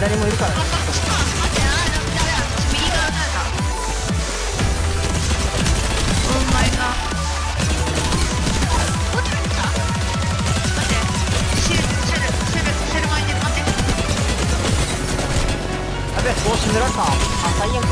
誰もいるから、ね、あべ、帽子濡ら。あ、最悪。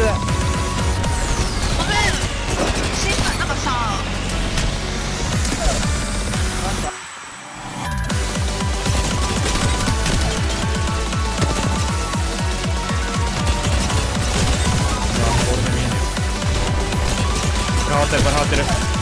ってるこれはってる。